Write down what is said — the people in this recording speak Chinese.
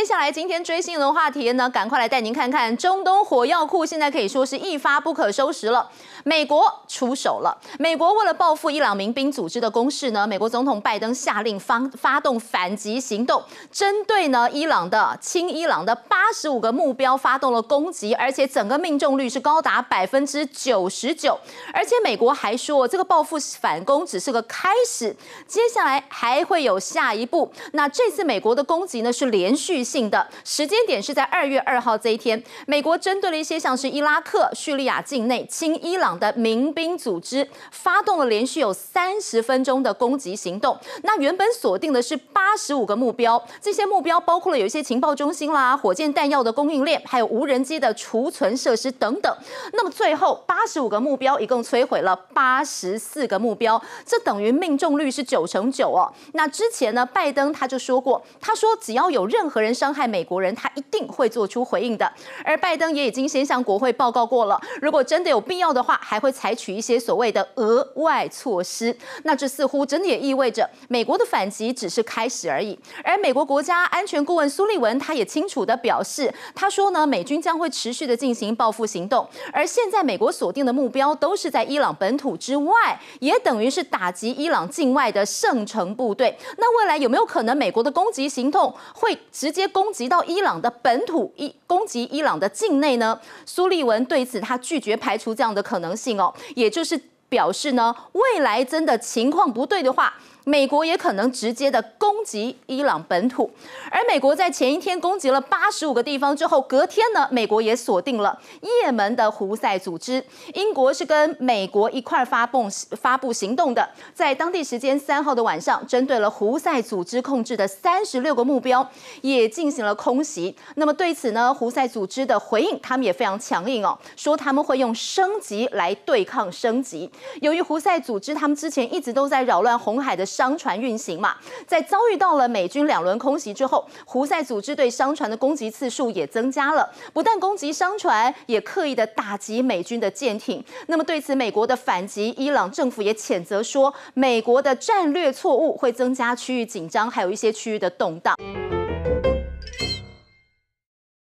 接下来今天追新闻话题呢，赶快来带您看看中东火药库，现在可以说是一发不可收拾了。美国出手了，美国为了报复伊朗民兵组织的攻势呢，美国总统拜登下令发发动反击行动，针对呢伊朗的亲伊朗的八十五个目标发动了攻击，而且整个命中率是高达百分之九十九。而且美国还说，这个报复反攻只是个开始，接下来还会有下一步。那这次美国的攻击呢是连续性的，时间点是在二月二号这一天，美国针对了一些像是伊拉克、叙利亚境内亲伊朗。的民兵组织发动了连续有三十分钟的攻击行动。那原本锁定的是八十五个目标，这些目标包括了有一些情报中心啦、火箭弹药的供应链，还有无人机的储存设施等等。那么最后八十五个目标一共摧毁了八十四个目标，这等于命中率是九成九哦。那之前呢，拜登他就说过，他说只要有任何人伤害美国人，他一定会做出回应的。而拜登也已经先向国会报告过了，如果真的有必要的话。还会采取一些所谓的额外措施，那这似乎真的也意味着美国的反击只是开始而已。而美国国家安全顾问苏利文他也清楚的表示，他说呢，美军将会持续的进行报复行动，而现在美国锁定的目标都是在伊朗本土之外，也等于是打击伊朗境外的圣城部队。那未来有没有可能美国的攻击行动会直接攻击到伊朗的本土，伊攻击伊朗的境内呢？苏利文对此他拒绝排除这样的可能。性哦，也就是表示呢，未来真的情况不对的话。美国也可能直接的攻击伊朗本土，而美国在前一天攻击了八十五个地方之后，隔天呢，美国也锁定了也门的胡塞组织。英国是跟美国一块发布发布行动的，在当地时间三号的晚上，针对了胡塞组织控制的三十六个目标，也进行了空袭。那么对此呢，胡塞组织的回应，他们也非常强硬哦，说他们会用升级来对抗升级。由于胡塞组织他们之前一直都在扰乱红海的。商船运行嘛，在遭遇到了美军两轮空袭之后，胡塞组织对商船的攻击次数也增加了，不但攻击商船，也刻意的打击美军的舰艇。那么对此，美国的反击，伊朗政府也谴责说，美国的战略错误会增加区域紧张，还有一些区域的动荡。